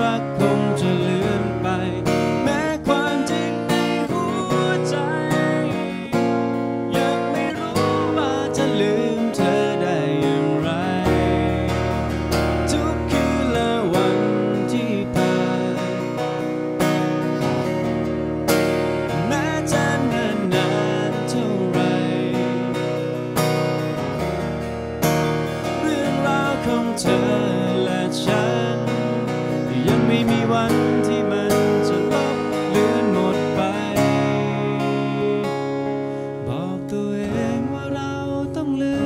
รักคงจะเลือนไป แม้ความจริงในหัวใจ ยังไม่รู้ว่าจะลืมเธอได้อย่างไร ทุกคืนและวันที่ผ่านแม้จะนานนเท่าไร เรื่องราวของเธอและฉัน วันที่มันจะลบเลือนหมดไป บอกตัวเองว่าเราต้องลืม